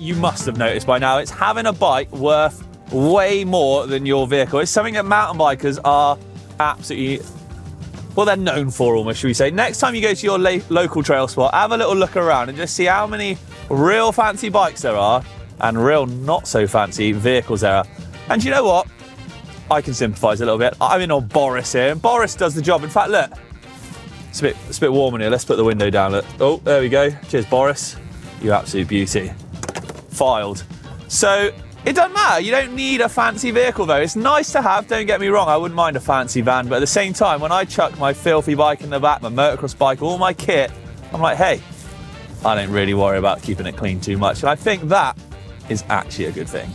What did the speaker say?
you must have noticed by now, it's having a bike worth way more than your vehicle. It's something that mountain bikers are absolutely well, they're known for almost, should we say. Next time you go to your local trail spot, have a little look around and just see how many real fancy bikes there are and real not so fancy vehicles there are. And you know what? I can sympathise a little bit. I'm in on Boris here, and Boris does the job. In fact, look, it's a bit, it's a bit warm in here. Let's put the window down. Look. Oh, there we go. Cheers, Boris. You absolute beauty. Filed. So it doesn't matter. You don't need a fancy vehicle though. It's nice to have, don't get me wrong. I wouldn't mind a fancy van, but at the same time, when I chuck my filthy bike in the back, my motocross bike, all my kit, I'm like, hey, I don't really worry about keeping it clean too much. And I think that is actually a good thing.